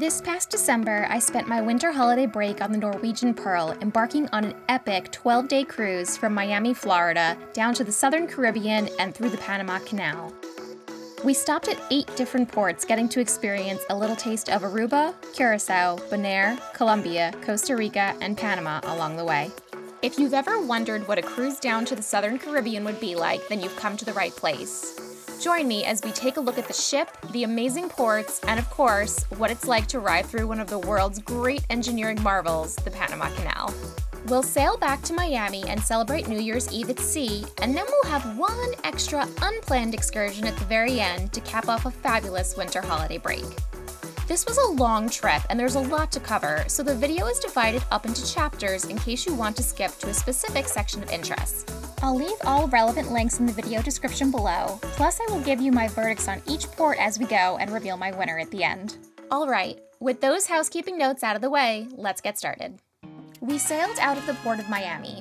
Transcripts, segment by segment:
This past December, I spent my winter holiday break on the Norwegian Pearl, embarking on an epic 12 day cruise from Miami, Florida, down to the southern Caribbean and through the Panama Canal. We stopped at eight different ports, getting to experience a little taste of Aruba, Curacao, Bonaire, Colombia, Costa Rica, and Panama along the way. If you've ever wondered what a cruise down to the southern Caribbean would be like, then you've come to the right place. Join me as we take a look at the ship, the amazing ports, and of course, what it's like to ride through one of the world's great engineering marvels, the Panama Canal. We'll sail back to Miami and celebrate New Year's Eve at sea, and then we'll have one extra unplanned excursion at the very end to cap off a fabulous winter holiday break. This was a long trip and there's a lot to cover, so the video is divided up into chapters in case you want to skip to a specific section of interest. I'll leave all relevant links in the video description below, plus I will give you my verdicts on each port as we go and reveal my winner at the end. Alright, with those housekeeping notes out of the way, let's get started. We sailed out of the port of Miami.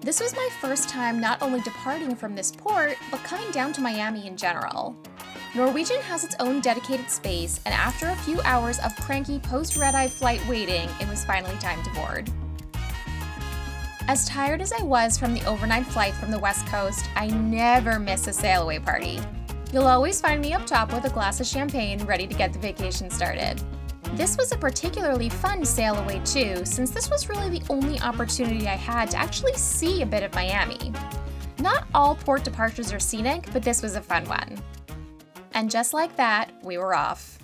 This was my first time not only departing from this port, but coming down to Miami in general. Norwegian has its own dedicated space, and after a few hours of cranky post red eye flight waiting, it was finally time to board. As tired as I was from the overnight flight from the West Coast, I never miss a sail away party. You'll always find me up top with a glass of champagne ready to get the vacation started. This was a particularly fun sail away too, since this was really the only opportunity I had to actually see a bit of Miami. Not all port departures are scenic, but this was a fun one. And just like that, we were off.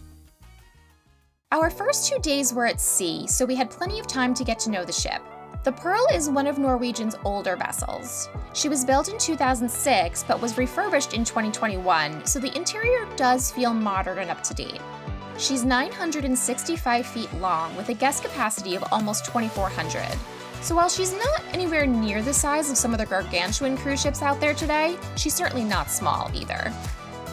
Our first two days were at sea, so we had plenty of time to get to know the ship. The Pearl is one of Norwegian's older vessels. She was built in 2006 but was refurbished in 2021, so the interior does feel modern and up to date. She's 965 feet long with a guest capacity of almost 2,400. So while she's not anywhere near the size of some of the gargantuan cruise ships out there today, she's certainly not small either.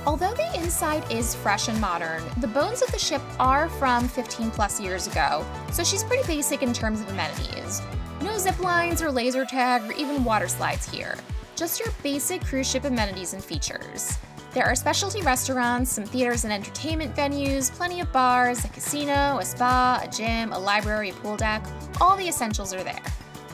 Although the inside is fresh and modern, the bones of the ship are from 15 plus years ago, so she's pretty basic in terms of amenities. No zip lines or laser tag or even water slides here, just your basic cruise ship amenities and features. There are specialty restaurants, some theaters and entertainment venues, plenty of bars, a casino, a spa, a gym, a library, a pool deck, all the essentials are there.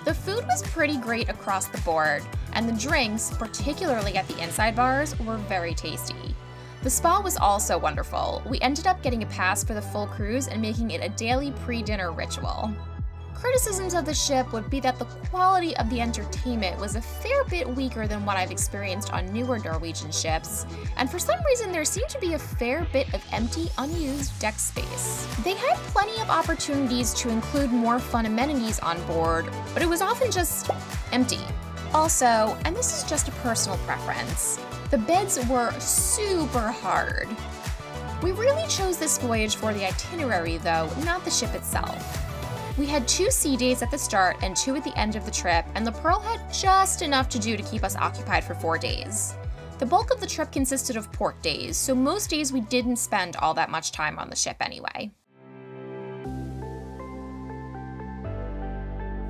The food was pretty great across the board, and the drinks, particularly at the inside bars, were very tasty. The spa was also wonderful. We ended up getting a pass for the full cruise and making it a daily pre dinner ritual. Criticisms of the ship would be that the quality of the entertainment was a fair bit weaker than what I've experienced on newer Norwegian ships, and for some reason there seemed to be a fair bit of empty, unused deck space. They had plenty of opportunities to include more fun amenities on board, but it was often just empty. Also, and this is just a personal preference, the beds were super hard. We really chose this voyage for the itinerary though, not the ship itself. We had two sea days at the start and two at the end of the trip, and the Pearl had just enough to do to keep us occupied for four days. The bulk of the trip consisted of port days, so most days we didn't spend all that much time on the ship anyway.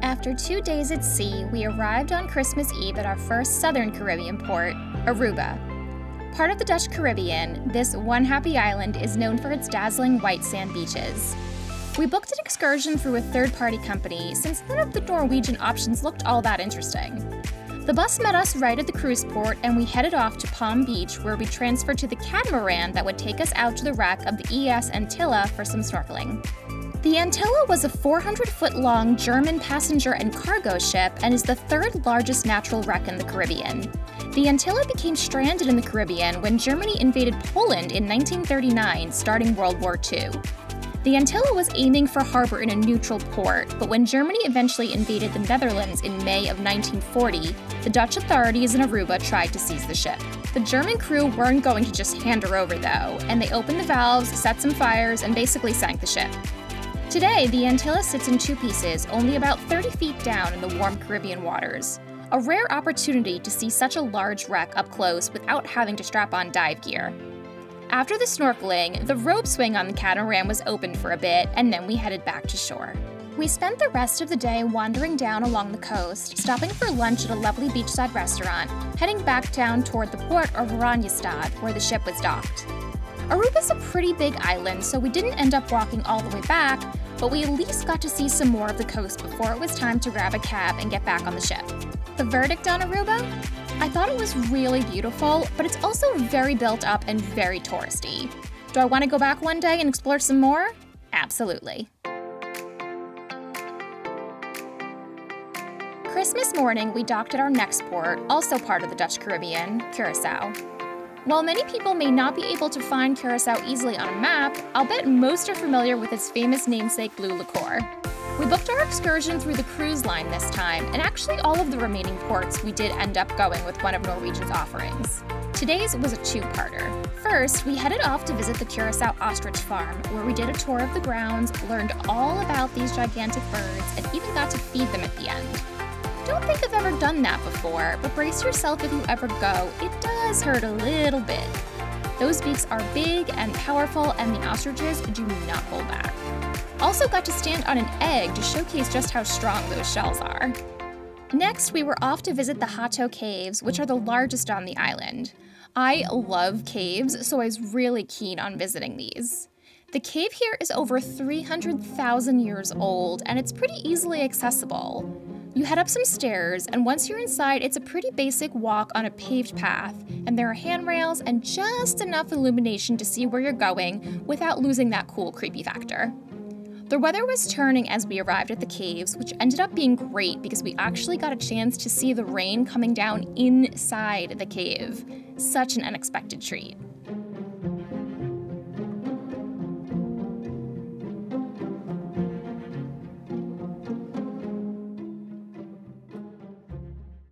After two days at sea, we arrived on Christmas Eve at our first southern Caribbean port, Aruba. Part of the Dutch Caribbean, this one happy island is known for its dazzling white sand beaches. We booked an excursion through a third party company since none of the Norwegian options looked all that interesting. The bus met us right at the cruise port and we headed off to Palm Beach where we transferred to the catamaran that would take us out to the wreck of the SS Antilla for some snorkeling. The Antilla was a 400 foot long German passenger and cargo ship and is the third largest natural wreck in the Caribbean. The Antilla became stranded in the Caribbean when Germany invaded Poland in 1939, starting World War II. The Antilla was aiming for harbor in a neutral port, but when Germany eventually invaded the Netherlands in May of 1940, the Dutch authorities in Aruba tried to seize the ship. The German crew weren't going to just hand her over though, and they opened the valves, set some fires, and basically sank the ship. Today, the Antilla sits in two pieces, only about 30 feet down in the warm Caribbean waters. A rare opportunity to see such a large wreck up close without having to strap on dive gear. After the snorkeling, the rope swing on the catamaran was opened for a bit, and then we headed back to shore. We spent the rest of the day wandering down along the coast, stopping for lunch at a lovely beachside restaurant, heading back down toward the port of Oranjestad, where the ship was docked. Aruba's a pretty big island, so we didn't end up walking all the way back, but we at least got to see some more of the coast before it was time to grab a cab and get back on the ship. The verdict on Aruba? I thought it was really beautiful, but it's also very built up and very touristy. Do I want to go back one day and explore some more? Absolutely. Christmas morning, we docked at our next port, also part of the Dutch Caribbean, Curacao. While many people may not be able to find Curacao easily on a map, I'll bet most are familiar with its famous namesake blue liqueur. We booked our excursion through the cruise line this time, and actually all of the remaining ports we did end up going with one of Norwegian's offerings. Today's was a two-parter. First, we headed off to visit the Curacao Ostrich Farm, where we did a tour of the grounds, learned all about these gigantic birds, and even got to feed them at the end. Don't think I've ever done that before, but brace yourself if you ever go, it does hurt a little bit. Those beaks are big and powerful, and the ostriches do not hold back. Also got to stand on an egg to showcase just how strong those shells are. Next, we were off to visit the Hato Caves, which are the largest on the island. I love caves, so I was really keen on visiting these. The cave here is over 300,000 years old, and it's pretty easily accessible. You head up some stairs, and once you're inside, it's a pretty basic walk on a paved path, and there are handrails and just enough illumination to see where you're going without losing that cool, creepy factor. The weather was turning as we arrived at the caves, which ended up being great because we actually got a chance to see the rain coming down inside the cave. Such an unexpected treat.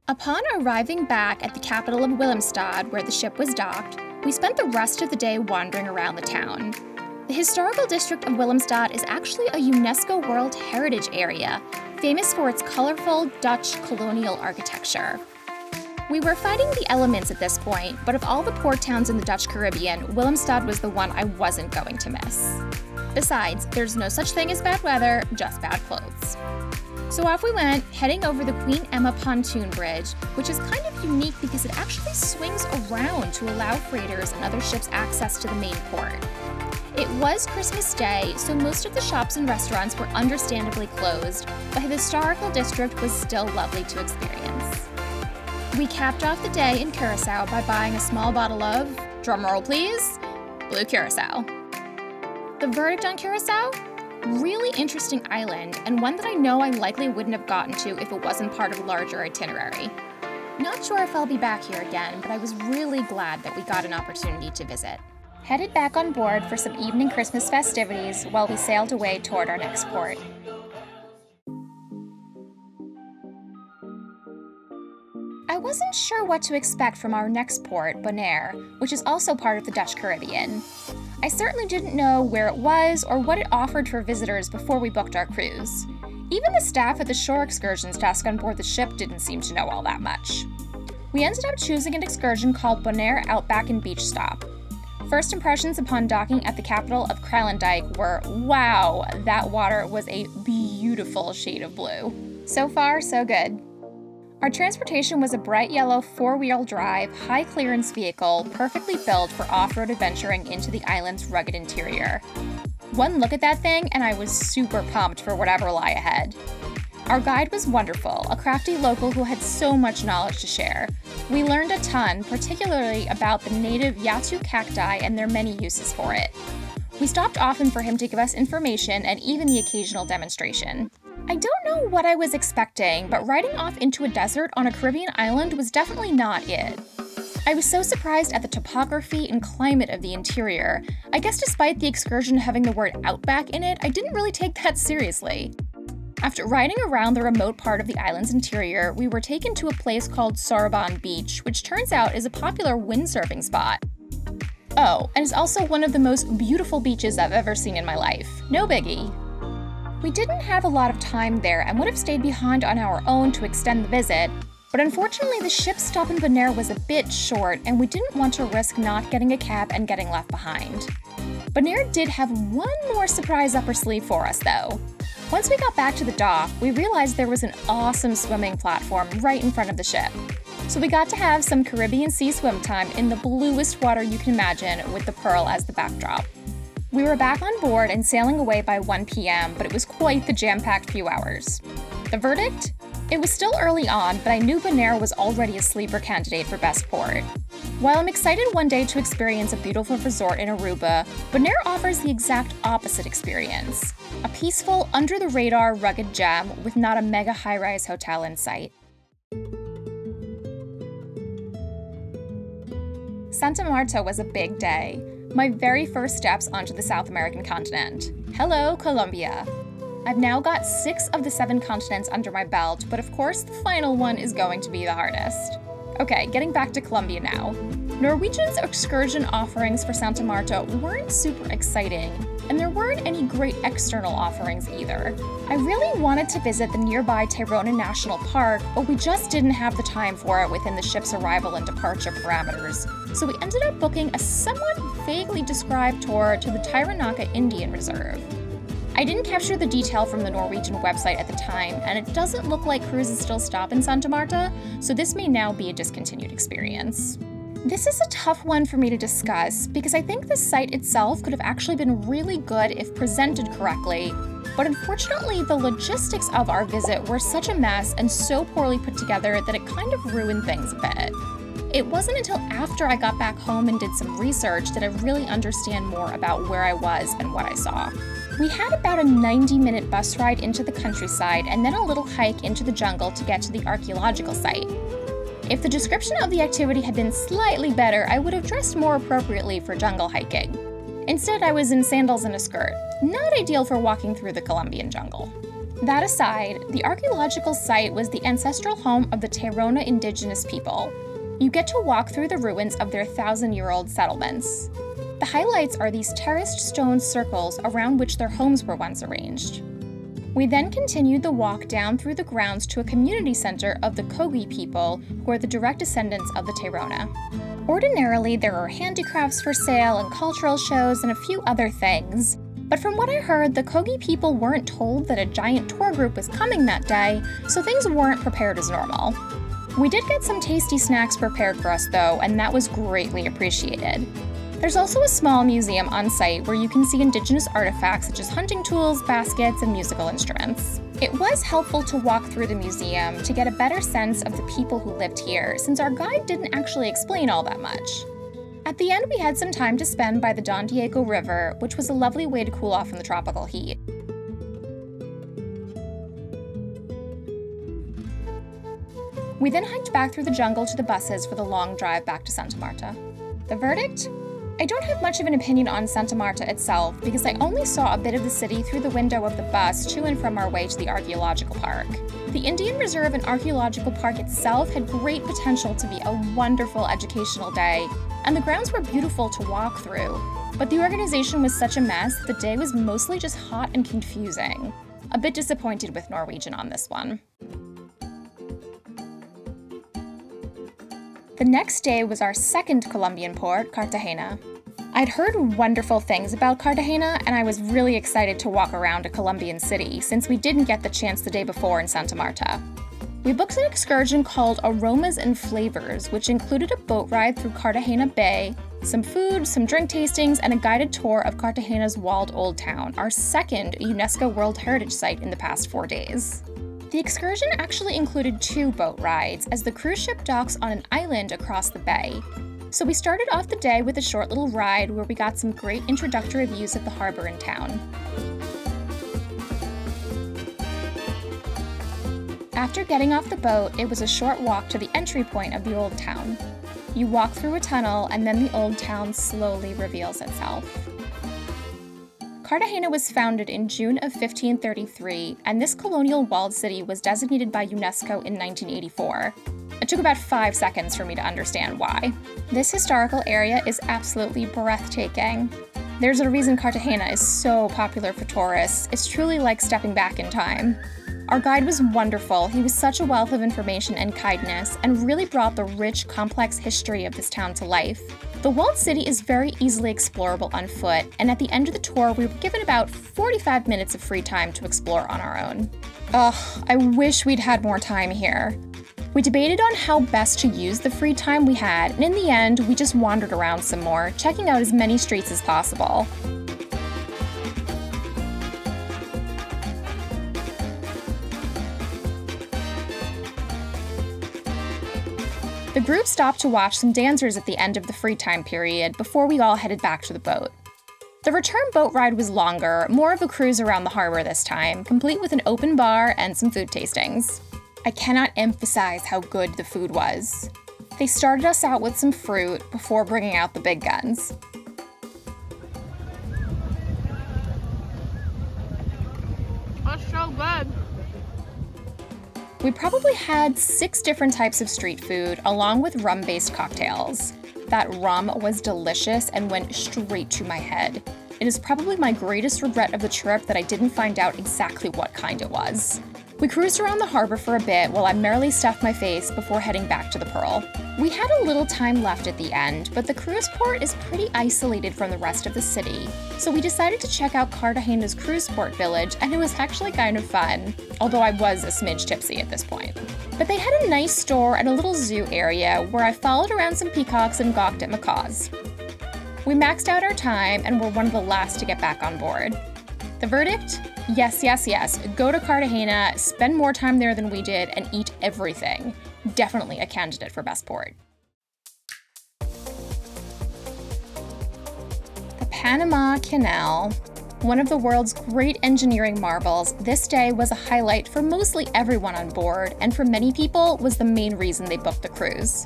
Upon arriving back at the capital of Willemstad, where the ship was docked, we spent the rest of the day wandering around the town. The historical district of Willemstad is actually a UNESCO World Heritage Area, famous for its colorful Dutch colonial architecture. We were fighting the elements at this point, but of all the port towns in the Dutch Caribbean, Willemstad was the one I wasn't going to miss. Besides, there's no such thing as bad weather, just bad clothes. So off we went, heading over the Queen Emma pontoon bridge, which is kind of unique because it actually swings around to allow freighters and other ships access to the main port. It was Christmas Day, so most of the shops and restaurants were understandably closed, but the historical district was still lovely to experience. We capped off the day in Curacao by buying a small bottle of, drumroll please, Blue Curacao. The verdict on Curacao? really interesting island, and one that I know I likely wouldn't have gotten to if it wasn't part of a larger itinerary. Not sure if I'll be back here again, but I was really glad that we got an opportunity to visit. Headed back on board for some evening Christmas festivities while we sailed away toward our next port. I wasn't sure what to expect from our next port, Bonaire, which is also part of the Dutch Caribbean. I certainly didn't know where it was or what it offered for visitors before we booked our cruise. Even the staff at the shore excursions desk on board the ship didn't seem to know all that much. We ended up choosing an excursion called Bonaire Outback and Beach Stop. First impressions upon docking at the capital of Kralendijk were wow, that water was a beautiful shade of blue. So far, so good. Our transportation was a bright yellow four wheel drive, high clearance vehicle perfectly built for off road adventuring into the island's rugged interior. One look at that thing, and I was super pumped for whatever lie ahead. Our guide was wonderful, a crafty local who had so much knowledge to share. We learned a ton, particularly about the native Yatu cacti and their many uses for it. We stopped often for him to give us information and even the occasional demonstration. I don't know what I was expecting, but riding off into a desert on a Caribbean island was definitely not it. I was so surprised at the topography and climate of the interior. I guess despite the excursion having the word outback in it, I didn't really take that seriously. After riding around the remote part of the island's interior, we were taken to a place called Sorobon Beach, which turns out is a popular windsurfing spot. Oh, and it's also one of the most beautiful beaches I've ever seen in my life. No biggie. We didn't have a lot of time there and would have stayed behind on our own to extend the visit, but unfortunately the ship stop in Bonaire was a bit short and we didn't want to risk not getting a cab and getting left behind. Bonaire did have one more surprise up her sleeve for us though. Once we got back to the dock, we realized there was an awesome swimming platform right in front of the ship. So we got to have some Caribbean sea swim time in the bluest water you can imagine with the Pearl as the backdrop. We were back on board and sailing away by 1 p.m., but it was quite the jam packed few hours. The verdict? It was still early on, but I knew Bonaire was already a sleeper candidate for Best Port. While I'm excited one day to experience a beautiful resort in Aruba, Bonaire offers the exact opposite experience a peaceful, under the radar, rugged gem with not a mega high rise hotel in sight. Santa Marta was a big day, my very first steps onto the South American continent. Hello, Colombia! I've now got six of the seven continents under my belt, but of course, the final one is going to be the hardest. Okay, getting back to Colombia now. Norwegian's excursion offerings for Santa Marta weren't super exciting, and there weren't any great external offerings either. I really wanted to visit the nearby Tayrona National Park, but we just didn't have the time for it within the ship's arrival and departure parameters, so we ended up booking a somewhat vaguely described tour to the Taironaka Indian Reserve. I didn't capture the detail from the Norwegian website at the time, and it doesn't look like cruises still stop in Santa Marta, so this may now be a discontinued experience. This is a tough one for me to discuss because I think the site itself could have actually been really good if presented correctly, but unfortunately, the logistics of our visit were such a mess and so poorly put together that it kind of ruined things a bit. It wasn't until after I got back home and did some research that I really understand more about where I was and what I saw. We had about a 90 minute bus ride into the countryside and then a little hike into the jungle to get to the archaeological site. If the description of the activity had been slightly better, I would have dressed more appropriately for jungle hiking. Instead, I was in sandals and a skirt, not ideal for walking through the Colombian jungle. That aside, the archaeological site was the ancestral home of the Tayrona indigenous people. You get to walk through the ruins of their thousand year old settlements. The highlights are these terraced stone circles around which their homes were once arranged. We then continued the walk down through the grounds to a community center of the Kogi people, who are the direct descendants of the Tayrona. Ordinarily, there are handicrafts for sale and cultural shows and a few other things. But from what I heard, the Kogi people weren't told that a giant tour group was coming that day, so things weren't prepared as normal. We did get some tasty snacks prepared for us though, and that was greatly appreciated. There's also a small museum on site where you can see indigenous artifacts such as hunting tools, baskets, and musical instruments. It was helpful to walk through the museum to get a better sense of the people who lived here, since our guide didn't actually explain all that much. At the end, we had some time to spend by the Don Diego River, which was a lovely way to cool off from the tropical heat. We then hiked back through the jungle to the buses for the long drive back to Santa Marta. The verdict? I don't have much of an opinion on Santa Marta itself because I only saw a bit of the city through the window of the bus to and from our way to the archaeological park. The Indian Reserve and Archaeological Park itself had great potential to be a wonderful educational day, and the grounds were beautiful to walk through. But the organization was such a mess that the day was mostly just hot and confusing. A bit disappointed with Norwegian on this one. The next day was our second Colombian port, Cartagena. I'd heard wonderful things about Cartagena, and I was really excited to walk around a Colombian city since we didn't get the chance the day before in Santa Marta. We booked an excursion called Aromas and Flavors, which included a boat ride through Cartagena Bay, some food, some drink tastings, and a guided tour of Cartagena's walled old town, our second UNESCO World Heritage Site in the past four days. The excursion actually included two boat rides, as the cruise ship docks on an island across the bay. So we started off the day with a short little ride where we got some great introductory views of the harbor and town. After getting off the boat, it was a short walk to the entry point of the old town. You walk through a tunnel, and then the old town slowly reveals itself. Cartagena was founded in June of 1533, and this colonial walled city was designated by UNESCO in 1984. It took about five seconds for me to understand why. This historical area is absolutely breathtaking. There's a reason Cartagena is so popular for tourists. It's truly like stepping back in time. Our guide was wonderful. He was such a wealth of information and kindness, and really brought the rich, complex history of this town to life. The walled city is very easily explorable on foot, and at the end of the tour, we were given about 45 minutes of free time to explore on our own. Ugh, I wish we'd had more time here. We debated on how best to use the free time we had, and in the end, we just wandered around some more, checking out as many streets as possible. Group stopped to watch some dancers at the end of the free time period before we all headed back to the boat. The return boat ride was longer, more of a cruise around the harbor this time, complete with an open bar and some food tastings. I cannot emphasize how good the food was. They started us out with some fruit before bringing out the big guns. That's so good. We probably had six different types of street food, along with rum based cocktails. That rum was delicious and went straight to my head. It is probably my greatest regret of the trip that I didn't find out exactly what kind it was. We cruised around the harbor for a bit while I merrily stuffed my face before heading back to the Pearl. We had a little time left at the end, but the cruise port is pretty isolated from the rest of the city, so we decided to check out Cartagena's cruise port village, and it was actually kind of fun, although I was a smidge tipsy at this point. But they had a nice store and a little zoo area where I followed around some peacocks and gawked at macaws. We maxed out our time and were one of the last to get back on board. The verdict? Yes, yes, yes. Go to Cartagena, spend more time there than we did, and eat everything. Definitely a candidate for best port. The Panama Canal. One of the world's great engineering marvels, this day was a highlight for mostly everyone on board, and for many people was the main reason they booked the cruise.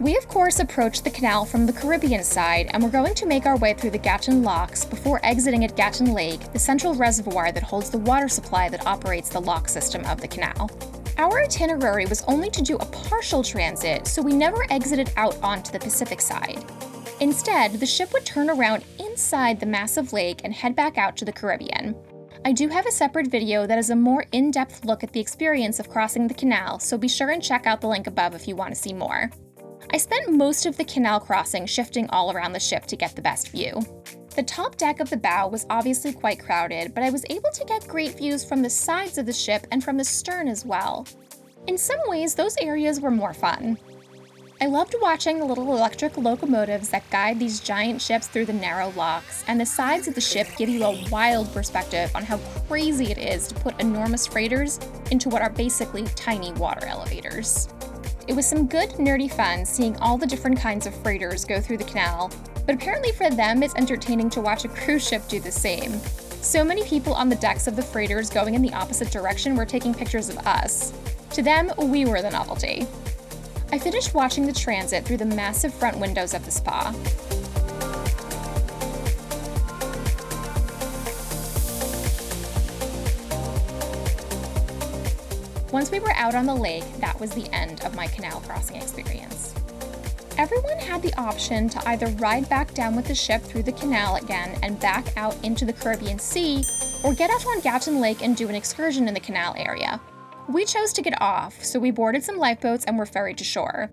We, of course, approached the canal from the Caribbean side, and we're going to make our way through the Gatun Locks before exiting at Gatun Lake, the central reservoir that holds the water supply that operates the lock system of the canal. Our itinerary was only to do a partial transit, so we never exited out onto the Pacific side. Instead, the ship would turn around inside the massive lake and head back out to the Caribbean. I do have a separate video that is a more in depth look at the experience of crossing the canal, so be sure and check out the link above if you want to see more. I spent most of the canal crossing shifting all around the ship to get the best view. The top deck of the bow was obviously quite crowded, but I was able to get great views from the sides of the ship and from the stern as well. In some ways, those areas were more fun. I loved watching the little electric locomotives that guide these giant ships through the narrow locks, and the sides of the ship give you a wild perspective on how crazy it is to put enormous freighters into what are basically tiny water elevators. It was some good nerdy fun seeing all the different kinds of freighters go through the canal, but apparently for them it's entertaining to watch a cruise ship do the same. So many people on the decks of the freighters going in the opposite direction were taking pictures of us. To them, we were the novelty. I finished watching the transit through the massive front windows of the spa. Once we were out on the lake, that was the end of my canal crossing experience. Everyone had the option to either ride back down with the ship through the canal again and back out into the Caribbean Sea, or get off on Gatun Lake and do an excursion in the canal area. We chose to get off, so we boarded some lifeboats and were ferried to shore.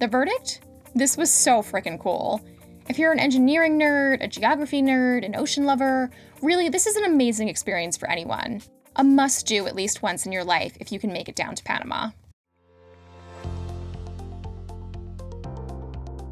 The verdict? This was so freaking cool. If you're an engineering nerd, a geography nerd, an ocean lover, really, this is an amazing experience for anyone a must do at least once in your life if you can make it down to Panama.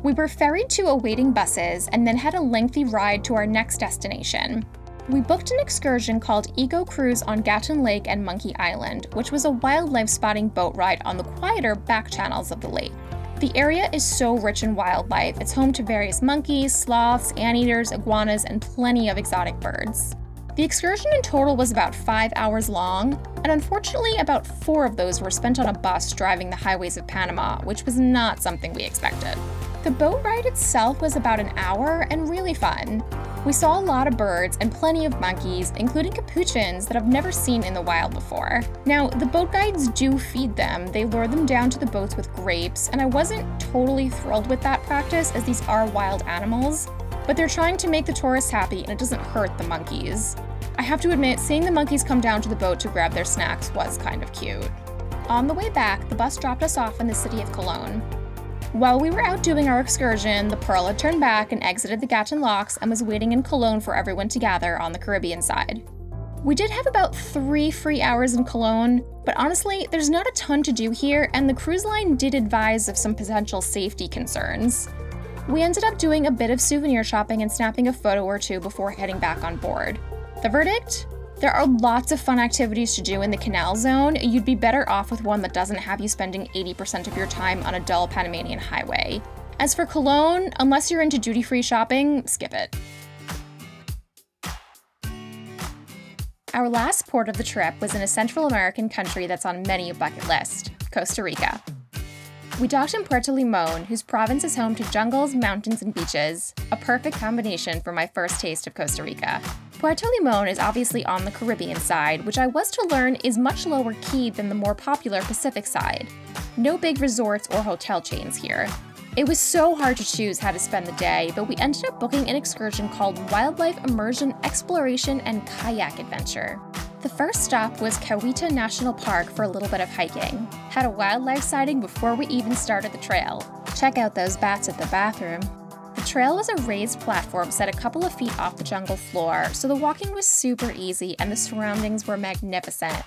We were ferried to awaiting buses and then had a lengthy ride to our next destination. We booked an excursion called Eco Cruise on Gatun Lake and Monkey Island, which was a wildlife spotting boat ride on the quieter back channels of the lake. The area is so rich in wildlife, it's home to various monkeys, sloths, anteaters, iguanas, and plenty of exotic birds. The excursion in total was about five hours long, and unfortunately, about four of those were spent on a bus driving the highways of Panama, which was not something we expected. The boat ride itself was about an hour and really fun. We saw a lot of birds and plenty of monkeys, including capuchins that I've never seen in the wild before. Now, the boat guides do feed them, they lure them down to the boats with grapes, and I wasn't totally thrilled with that practice as these are wild animals, but they're trying to make the tourists happy and it doesn't hurt the monkeys. I have to admit, seeing the monkeys come down to the boat to grab their snacks was kind of cute. On the way back, the bus dropped us off in the city of Colón. While we were out doing our excursion, the Pearl had turned back and exited the Gatun Locks and was waiting in Colón for everyone to gather on the Caribbean side. We did have about three free hours in Colón, but honestly, there's not a ton to do here, and the cruise line did advise of some potential safety concerns. We ended up doing a bit of souvenir shopping and snapping a photo or two before heading back on board. The verdict? There are lots of fun activities to do in the canal zone. You'd be better off with one that doesn't have you spending 80% of your time on a dull Panamanian highway. As for Colón, unless you're into duty free shopping, skip it. Our last port of the trip was in a Central American country that's on many a bucket list Costa Rica. We docked in Puerto Limon, whose province is home to jungles, mountains, and beaches, a perfect combination for my first taste of Costa Rica. Puerto Limon is obviously on the Caribbean side, which I was to learn is much lower key than the more popular Pacific side. No big resorts or hotel chains here. It was so hard to choose how to spend the day, but we ended up booking an excursion called Wildlife Immersion Exploration and Kayak Adventure. The first stop was Cahuita National Park for a little bit of hiking. Had a wildlife sighting before we even started the trail. Check out those bats at the bathroom. The trail was a raised platform set a couple of feet off the jungle floor, so the walking was super easy and the surroundings were magnificent.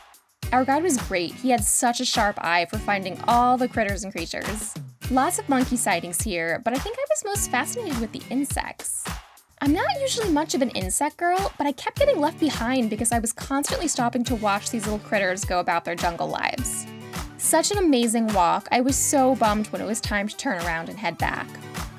Our guide was great, he had such a sharp eye for finding all the critters and creatures. Lots of monkey sightings here, but I think I was most fascinated with the insects. I'm not usually much of an insect girl, but I kept getting left behind because I was constantly stopping to watch these little critters go about their jungle lives. Such an amazing walk, I was so bummed when it was time to turn around and head back.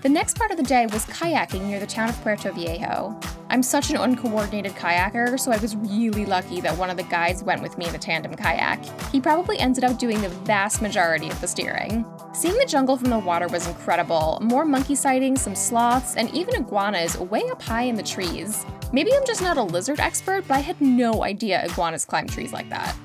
The next part of the day was kayaking near the town of Puerto Viejo. I'm such an uncoordinated kayaker, so I was really lucky that one of the guides went with me in a tandem kayak. He probably ended up doing the vast majority of the steering. Seeing the jungle from the water was incredible. More monkey sightings, some sloths, and even iguanas way up high in the trees. Maybe I'm just not a lizard expert, but I had no idea iguanas climb trees like that.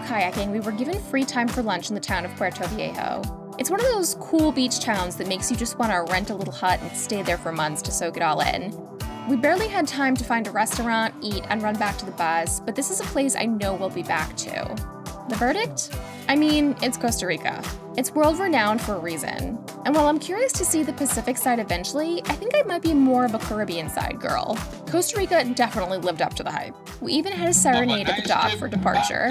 Kayaking, we were given free time for lunch in the town of Puerto Viejo. It's one of those cool beach towns that makes you just want to rent a little hut and stay there for months to soak it all in. We barely had time to find a restaurant, eat, and run back to the bus, but this is a place I know we'll be back to. The verdict? I mean, it's Costa Rica. It's world renowned for a reason. And while I'm curious to see the Pacific side eventually, I think I might be more of a Caribbean side girl. Costa Rica definitely lived up to the hype. We even had a serenade at the dock for departure.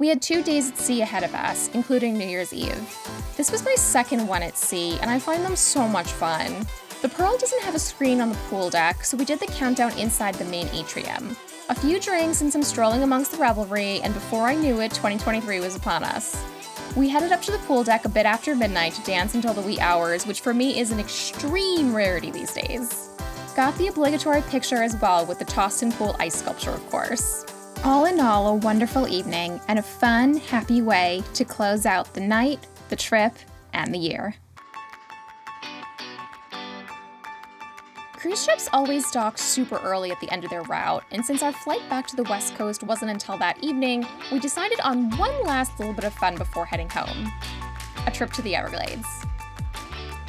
We had two days at sea ahead of us, including New Year's Eve. This was my second one at sea, and I find them so much fun. The Pearl doesn't have a screen on the pool deck, so we did the countdown inside the main atrium. A few drinks and some strolling amongst the revelry, and before I knew it, 2023 was upon us. We headed up to the pool deck a bit after midnight to dance until the wee hours, which for me is an extreme rarity these days. Got the obligatory picture as well with the Toston Pool ice sculpture, of course. All in all, a wonderful evening and a fun, happy way to close out the night, the trip, and the year. Cruise ships always dock super early at the end of their route, and since our flight back to the west coast wasn't until that evening, we decided on one last little bit of fun before heading home a trip to the Everglades.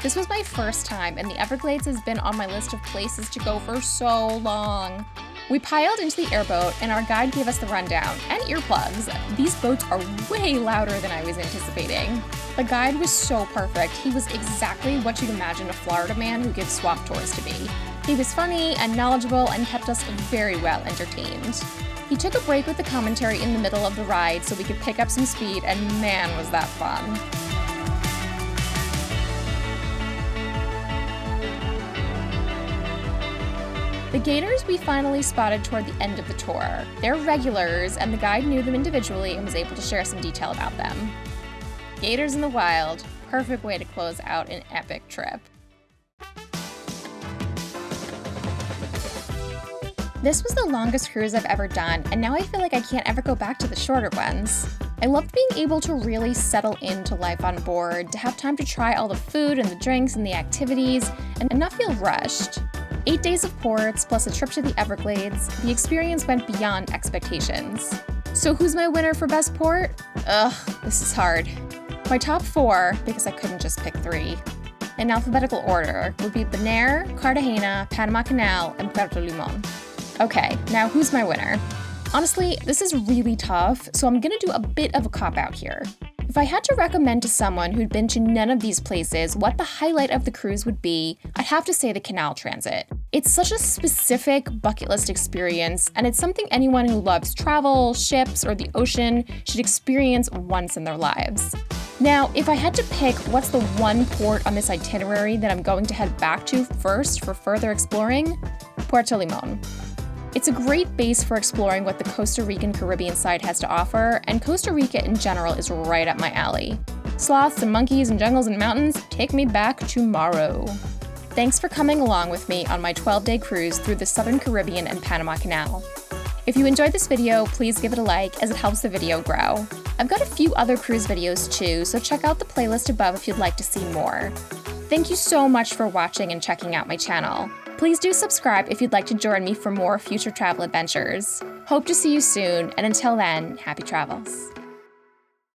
This was my first time, and the Everglades has been on my list of places to go for so long. We piled into the airboat, and our guide gave us the rundown and earplugs. These boats are way louder than I was anticipating. The guide was so perfect. He was exactly what you'd imagine a Florida man who gives swap tours to be. He was funny and knowledgeable and kept us very well entertained. He took a break with the commentary in the middle of the ride so we could pick up some speed, and man, was that fun. The gators we finally spotted toward the end of the tour. They're regulars, and the guide knew them individually and was able to share some detail about them. Gators in the wild, perfect way to close out an epic trip. This was the longest cruise I've ever done, and now I feel like I can't ever go back to the shorter ones. I loved being able to really settle into life on board, to have time to try all the food and the drinks and the activities, and not feel rushed. Eight days of ports plus a trip to the Everglades, the experience went beyond expectations. So, who's my winner for Best Port? Ugh, this is hard. My top four, because I couldn't just pick three, in alphabetical order, would be Bonaire, Cartagena, Panama Canal, and Puerto Limon. Okay, now who's my winner? Honestly, this is really tough, so I'm gonna do a bit of a cop out here. If I had to recommend to someone who'd been to none of these places what the highlight of the cruise would be, I'd have to say the canal transit. It's such a specific bucket list experience, and it's something anyone who loves travel, ships, or the ocean should experience once in their lives. Now, if I had to pick what's the one port on this itinerary that I'm going to head back to first for further exploring, Puerto Limon. It's a great base for exploring what the Costa Rican Caribbean side has to offer, and Costa Rica in general is right up my alley. Sloths and monkeys and jungles and mountains take me back to tomorrow. Thanks for coming along with me on my 12 day cruise through the Southern Caribbean and Panama Canal. If you enjoyed this video, please give it a like as it helps the video grow. I've got a few other cruise videos too, so check out the playlist above if you'd like to see more. Thank you so much for watching and checking out my channel. Please do subscribe if you'd like to join me for more future travel adventures. Hope to see you soon, and until then, happy travels.